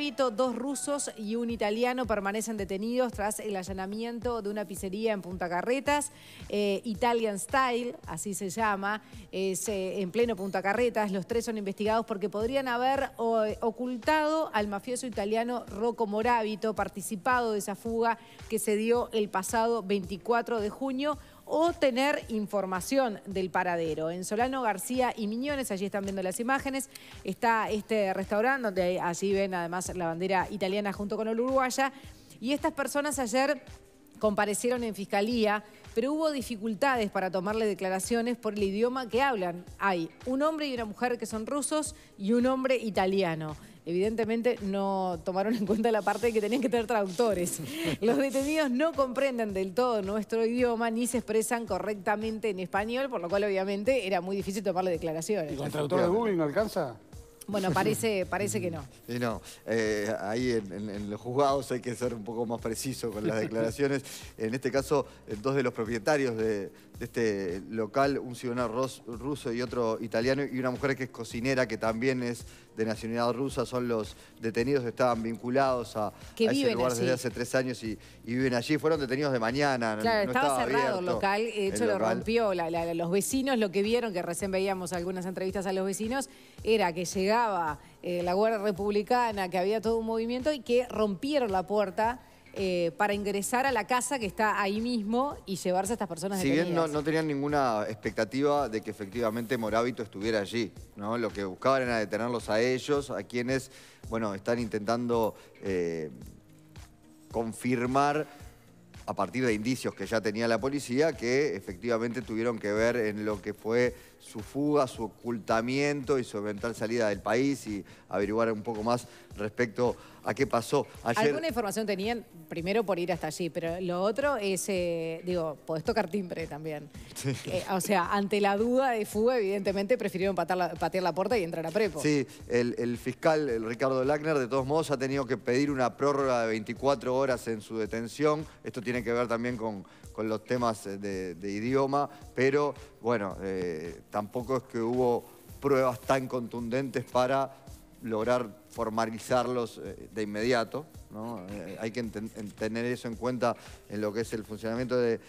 Dos rusos y un italiano permanecen detenidos tras el allanamiento de una pizzería en Punta Carretas. Eh, Italian Style, así se llama, es eh, en pleno Punta Carretas. Los tres son investigados porque podrían haber ocultado al mafioso italiano Rocco Morábito, participado de esa fuga que se dio el pasado 24 de junio o tener información del paradero. En Solano, García y Miñones, allí están viendo las imágenes, está este restaurante donde allí ven además la bandera italiana junto con el uruguaya. Y estas personas ayer comparecieron en fiscalía, pero hubo dificultades para tomarle declaraciones por el idioma que hablan. Hay un hombre y una mujer que son rusos y un hombre italiano evidentemente no tomaron en cuenta la parte de que tenían que tener traductores. Los detenidos no comprenden del todo nuestro idioma ni se expresan correctamente en español, por lo cual obviamente era muy difícil tomarle declaraciones. ¿Y con el traductor de Google no alcanza? Bueno, parece, parece que no. Y no, eh, ahí en, los juzgados hay que ser un poco más preciso con las declaraciones. en este caso, eh, dos de los propietarios de, este local, un ciudadano ruso y otro italiano, y una mujer que es cocinera, que también es de nacionalidad rusa, son los detenidos que estaban vinculados a, ese lugar desde hace tres años y, viven allí. Fueron detenidos de mañana. Claro, estaba, cerrado el local, de hecho lo rompió. los vecinos lo que vieron, que recién veíamos algunas entrevistas a los vecinos, era que llegaba eh, la Guardia Republicana, que había todo un movimiento y que rompieron la puerta eh, para ingresar a la casa que está ahí mismo y llevarse a estas personas Si bien no, tenían ninguna expectativa de que efectivamente Morábito estuviera allí, ¿no? Lo que buscaban era detenerlos a ellos, a quienes, bueno, están intentando eh, confirmar a partir de indicios que ya tenía la policía, que efectivamente tuvieron que ver en lo que fue su fuga, su ocultamiento y su eventual salida del país y averiguar un poco más respecto a qué pasó. ¿Alguna información tenían, primero por ir hasta allí, pero lo otro es, eh, digo, podés tocar timbre también. Eh, o sea, ante la duda de fuga, evidentemente prefirieron patear la, puerta y entrar a prepo. Sí, el, fiscal el Ricardo Lackner, de todos modos, ha tenido que pedir una prórroga de 24 horas en su detención. Esto tiene que ver también con, los temas de, idioma, pero bueno, eh, tampoco es que hubo pruebas tan contundentes para lograr formalizarlos eh, de inmediato. Eh, hay que tener eso en cuenta en lo que es el funcionamiento del,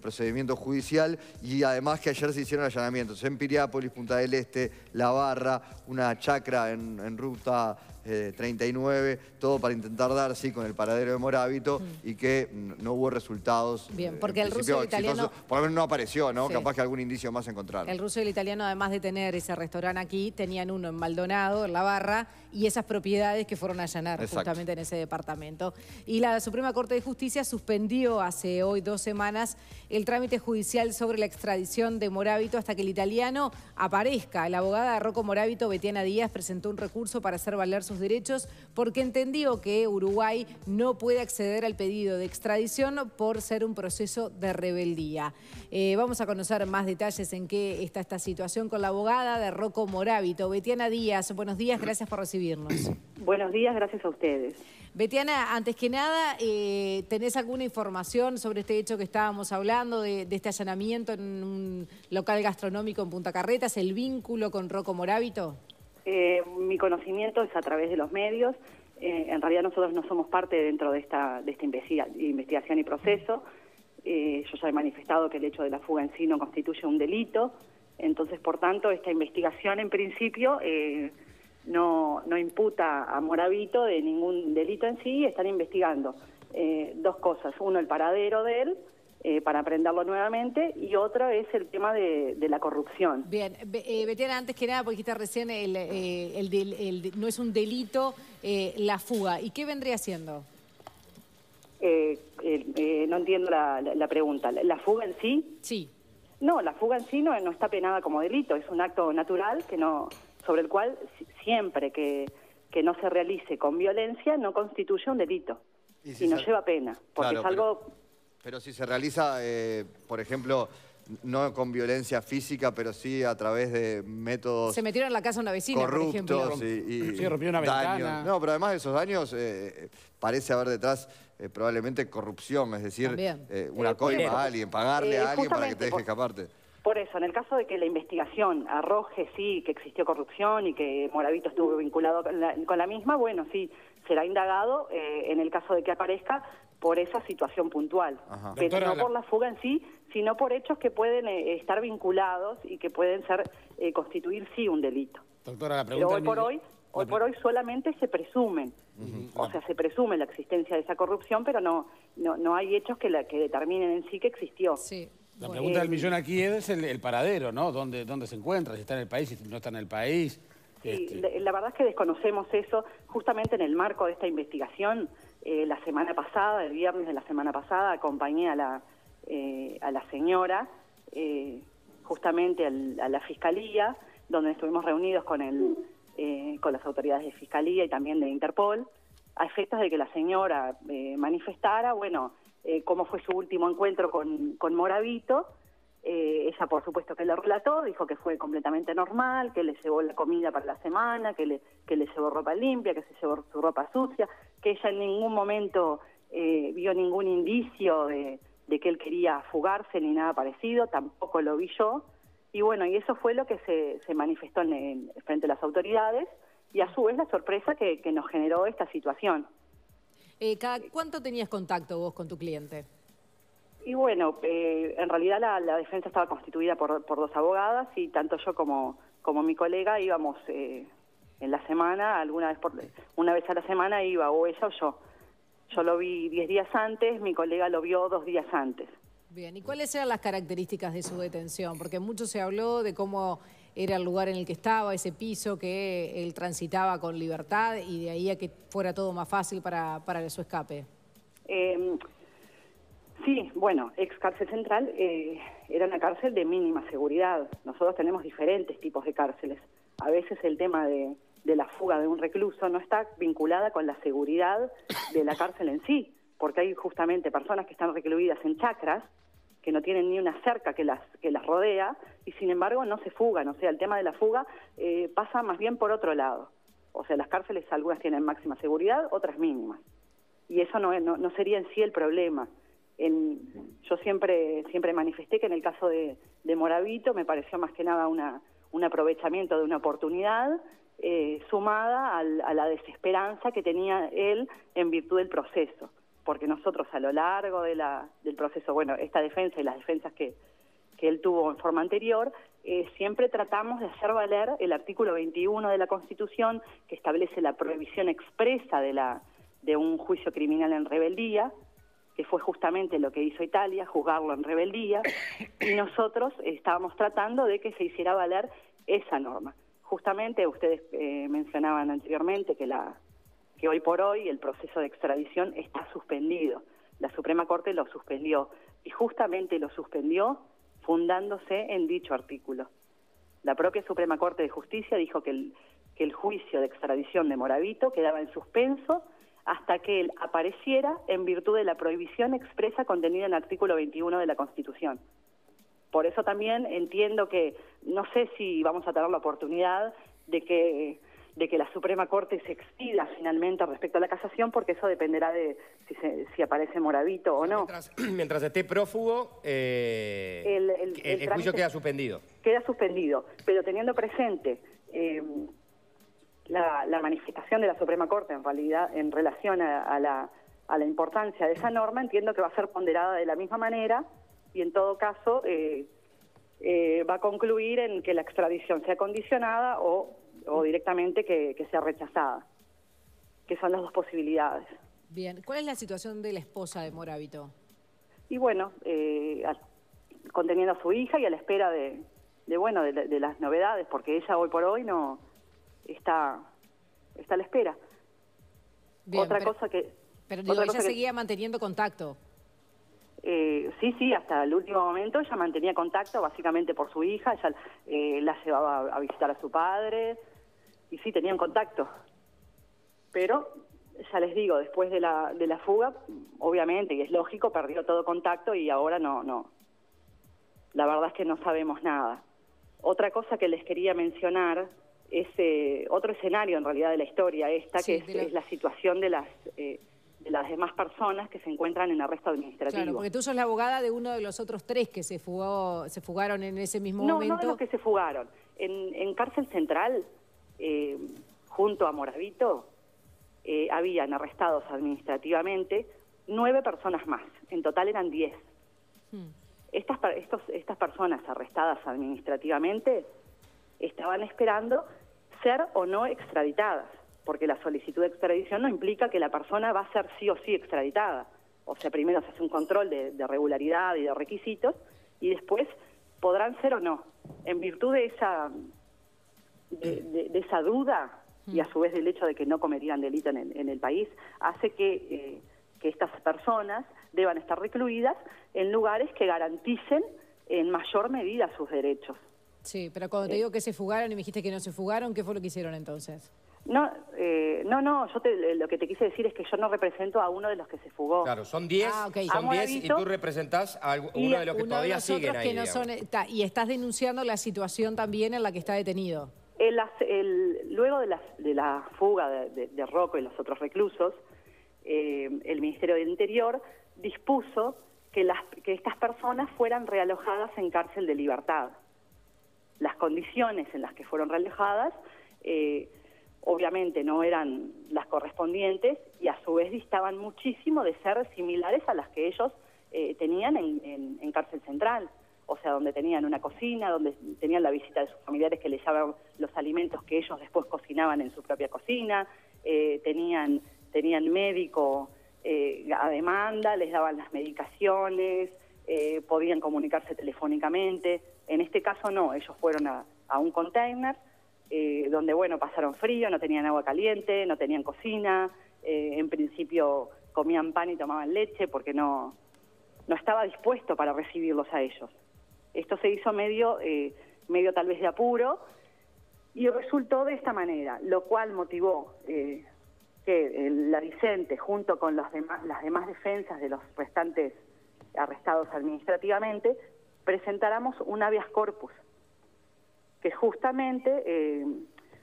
procedimiento judicial y además que ayer se hicieron allanamientos en Piriápolis, Punta del Este, La Barra, una chacra en ruta 39, eh, todo para intentar dar, sí, con el paradero de Morábito mm. y que no hubo resultados. Bien, porque el ruso y el italiano... Por lo menos no apareció, ¿no? Capaz que algún indicio más encontraron. El ruso y el italiano, además de tener ese restaurante aquí, tenían uno en Maldonado, en La Barra, y esas propiedades que fueron a allanar justamente en ese departamento. Y la Suprema Corte de Justicia suspendió hace hoy dos semanas el trámite judicial sobre la extradición de Morábito hasta que el italiano aparezca. La abogada de Rocco Morábito, Betiana Díaz, presentó un recurso para hacer valer sus derechos porque entendió que Uruguay no puede acceder al pedido de extradición por ser un proceso de rebeldía. Eh, vamos a conocer más detalles en qué está esta situación con la abogada de Rocco Morábito. Betiana Díaz, buenos días, gracias por recibirnos. Buenos días, gracias a ustedes. Betiana, antes que nada, eh, ¿tenés alguna información sobre este hecho que estábamos hablando, de, este allanamiento en un local gastronómico en Punta Carretas, el vínculo con Rocco Morábito? Eh, mi conocimiento es a través de los medios. Eh, en realidad nosotros no somos parte dentro de esta, de esta investigación y proceso. Eh, yo ya he manifestado que el hecho de la fuga en sí no constituye un delito. Entonces, por tanto, esta investigación en principio no, no imputa a Moravito de ningún delito en sí. Están investigando dos cosas. Uno, el paradero de él eh, para aprenderlo nuevamente, y otro es el tema de, la corrupción. Bien, eh, Betiana, antes que nada, porque dijiste recién, el, eh, no es un delito la fuga, ¿y qué vendría siendo? no entiendo la, pregunta. ¿La, fuga en sí? Sí. No, la fuga en sí no, no está penada como delito, es un acto natural que no, sobre el cual siempre que, que no se realice con violencia no constituye un delito y, no lleva pena, porque es algo... Pero si se realiza, eh, por ejemplo, no con violencia física, pero sí a través de métodos Se metieron en la casa una vecina, por ejemplo. Y, sí, rompió una ventana. No, pero además de esos daños, eh, parece haber detrás eh, probablemente corrupción, es decir, una coima a alguien, pagarle a alguien para que te deje escaparte. Por eso, en el caso de que la investigación arroje, sí, que existió corrupción y que Moravito estuvo vinculado con la, con la misma, bueno, sí, será indagado eh, en el caso de que aparezca por esa situación puntual. Ajá. Pero Doctora, no por la fuga en sí, sino por hechos que pueden eh, estar vinculados y que pueden ser eh, constituir, sí, un delito. Doctora, la Pero pregunta... hoy por hoy, hoy por hoy solamente se presumen. O sea, se presume la existencia de esa corrupción, pero no, no, no hay hechos que, la, que determinen en sí que existió. Sí. La pregunta del millón aquí es el, el paradero, ¿no? ¿Dónde, ¿Dónde se encuentra? Si está en el país, si no está en el país. Sí, Este, la, la verdad es que desconocemos eso. Justamente en el marco de esta investigación, eh, la semana pasada, el viernes de la semana pasada, acompañé a la, eh, a la señora eh, justamente al- a la fiscalía, donde estuvimos reunidos con, el, eh, con las autoridades de fiscalía y también de Interpol, a efectos de que la señora eh, manifestara, bueno, eh, cómo fue su último encuentro con, con Moravito. Eh, ella, por supuesto, que lo relató, dijo que fue completamente normal, que le llevó la comida para la semana, que le, que le llevó ropa limpia, que se llevó su ropa sucia, que ella en ningún momento eh, vio ningún indicio de, de que él quería fugarse ni nada parecido, tampoco lo vi yo. Y bueno, y eso fue lo que se, se manifestó en, en- frente a las autoridades y a su vez la sorpresa que, que nos generó esta situación. Eh, ¿Cada cuánto tenías contacto vos con tu cliente? Y bueno, eh, en realidad la, la defensa estaba constituida por, por dos abogadas y tanto yo como, como mi colega íbamos eh, en la semana, alguna vez por, una vez a la semana iba o ella o yo. Yo lo vi diez días antes, mi colega lo vio dos días antes. Bien, ¿y cuáles eran las características de su detención? Porque mucho se habló de cómo era el lugar en el que estaba, ese piso, que él transitaba con libertad y de ahí a que fuera todo más fácil para, para su escape. Eh, sí, bueno, ex cárcel central eh, era una cárcel de mínima seguridad. Nosotros tenemos diferentes tipos de cárceles. A veces el tema de, de la fuga de un recluso no está vinculada con la seguridad de la cárcel en sí, porque hay justamente personas que están recluidas en chacras que no tienen ni una cerca que las que las rodea y sin embargo no se fugan. O sea, el tema de la fuga eh, pasa más bien por otro lado. O sea, las cárceles algunas tienen máxima seguridad, otras mínimas y eso no, no, no sería en sí el problema. Yo siempre siempre manifesté que en el caso de, de Moravito me pareció más que nada una, un aprovechamiento de una oportunidad eh, sumada al- a la desesperanza que tenía él en virtud del proceso. Porque nosotros a lo largo de la, del proceso, bueno, esta defensa y las defensas que, que él tuvo en forma anterior, eh, siempre tratamos de hacer valer el artículo 21 de la Constitución que establece la prohibición expresa de, la, de un juicio criminal en rebeldía, que fue justamente lo que hizo Italia, juzgarlo en rebeldía, y nosotros estábamos tratando de que se hiciera valer esa norma. Justamente ustedes eh, mencionaban anteriormente que la que hoy por hoy el proceso de extradición está suspendido. La Suprema Corte lo suspendió y justamente lo suspendió fundándose en dicho artículo. La propia Suprema Corte de Justicia dijo que el, juicio de extradición de Moravito quedaba en suspenso hasta que él apareciera en virtud de la prohibición expresa contenida en el artículo 21 de la Constitución. Por eso también entiendo que no sé si vamos a tener la oportunidad de que de que la Suprema Corte se expida finalmente respecto a la casación, porque eso dependerá de si, se- si aparece Moravito o no. Mientras, mientras esté prófugo, eh, El- el, el- juicio queda suspendido. queda suspendido, pero teniendo presente eh, la, la manifestación de la Suprema Corte en realidad en relación a, a la, a la importancia de esa norma, entiendo que va a ser ponderada de la misma manera y en todo caso eh, eh, va a concluir en que la extradición sea condicionada o, o directamente que, que sea rechazada, que son las dos posibilidades. Bien, ¿cuál es la situación de la esposa de Moravito? y bueno, eh, conteniendo a su hija y a la espera de, de bueno, de, de las novedades, porque ella hoy por hoy no está, está a la espera. Bien, otra pero- cosa que... Pero digo, ella que- seguía manteniendo contacto. eh, sí, sí, hasta el último momento ella mantenía contacto básicamente por su hija, ella eh, la llevaba a visitar a su padre y sí, tenían contacto. Pero, ya les digo, después de la, de la fuga, obviamente, y es lógico, perdió todo contacto y ahora no, no. La verdad es que no sabemos nada. Otra cosa que les quería mencionar es eh, otro escenario en realidad de la historia esta, Sí, que es, la- es la situación de las... eh, de las demás personas que se encuentran en arresto administrativo. Claro, porque tú sos la abogada de uno de los otros tres que se fugó, se fugaron en ese mismo no, momento. No, de los que se fugaron. En, en cárcel central, eh, junto a Moravito, eh, habían arrestados administrativamente nueve personas más. En total eran diez. Hmm. Estas, estos, estas personas arrestadas administrativamente estaban esperando ser o no extraditadas, porque la solicitud de extradición no implica que la persona va a ser sí o sí extraditada. O sea, primero se hace un control de, regularidad y de requisitos y después podrán ser o no. En virtud de esa, de, esa duda y a su vez del hecho de que no cometían delito en el, país, hace que, eh, que estas personas deban estar recluidas en lugares que garanticen en mayor medida sus derechos. Sí, pero cuando te digo que se fugaron y me dijiste que no se fugaron, ¿qué fue lo que hicieron entonces? No, eh, no, no, yo te, lo que te quise decir es que yo no represento a uno de los que se fugó. Claro, son 10 ah, son diez y tú representás a uno de los que todavía siguen ahí. y estás denunciando la situación también en la que está detenido. Luego de la, de la fuga de, de, Rocco y los otros reclusos, eh, el Ministerio del Interior dispuso que, las, que estas personas fueran realojadas en cárcel de libertad. Las condiciones en las que fueron realojadas eh, obviamente no eran las correspondientes y a su vez distaban muchísimo de ser similares a las que ellos eh, tenían en, cárcel central, o sea, donde tenían una cocina, donde tenían la visita de sus familiares que les llevaban los alimentos que ellos después cocinaban en su propia cocina, eh, tenían, tenían médico a demanda, les daban las medicaciones, podían comunicarse telefónicamente. En este caso no, ellos fueron a, un container eh, donde, bueno, pasaron frío, no tenían agua caliente, no tenían cocina, eh, en principio comían pan y tomaban leche porque no, no estaba dispuesto para recibirlos a ellos. Esto se hizo medio, eh, medio tal vez de apuro y resultó de esta manera, lo cual motivó que la Vicente, junto con los demás, las demás defensas de los restantes arrestados administrativamente, presentáramos un habeas corpus, que justamente eh,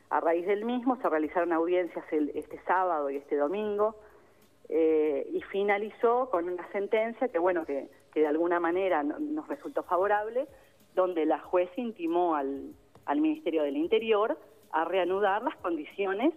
a raíz del mismo se realizaron audiencias este sábado y este domingo, eh, y finalizó con una sentencia que, bueno, que, de alguna manera nos resultó favorable, donde la juez intimó al, Ministerio del Interior a reanudar las condiciones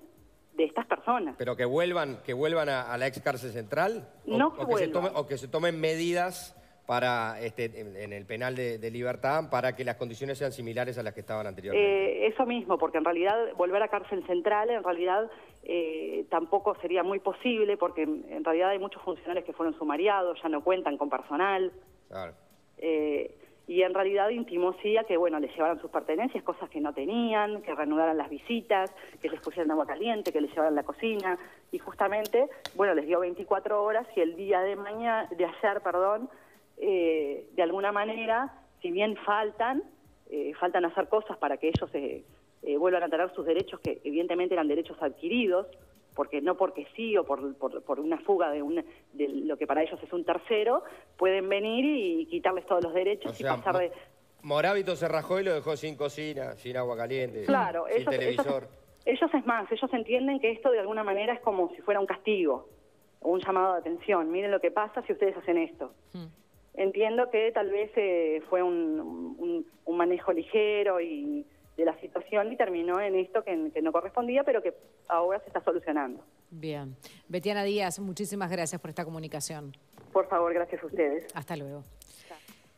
de estas personas. Pero que vuelvan, que vuelvan a, la ex cárcel central no que se o que se tomen medidas para este, en el penal de, libertad para que las condiciones sean similares a las que estaban anteriormente. Eh, eso mismo, porque en realidad volver a cárcel central en realidad eh, tampoco sería muy posible porque en, realidad hay muchos funcionarios que fueron sumariados, ya no cuentan con personal. Claro. Eh, y en realidad intimó sí a que bueno les llevaran sus pertenencias, cosas que no tenían, que reanudaran las visitas, que les pusieran agua caliente, que les llevaran la cocina y justamente bueno les dio 24 horas y el día de mañana de ayer, perdón, eh, de alguna manera, si bien faltan, eh, faltan hacer cosas para que ellos eh, vuelvan a tener sus derechos, que evidentemente eran derechos adquiridos, porque no porque sí o por, por, una fuga de, de lo que para ellos es un tercero, pueden venir y quitarles todos los derechos y pasar de... Morábito se rajó y lo dejó sin cocina, sin agua caliente, claro, sin televisor. Ellos, es más, ellos entienden que esto de alguna manera es como si fuera un castigo, un llamado de atención. Miren lo que pasa si ustedes hacen esto. Hmm. Entiendo que tal vez eh, fue un, manejo ligero y de la situación y terminó en esto que, que, no correspondía, pero que ahora se está solucionando. Bien. Betiana Díaz, muchísimas gracias por esta comunicación. Por favor, gracias a ustedes. Hasta luego.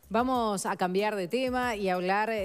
Vamos a cambiar de tema y hablar...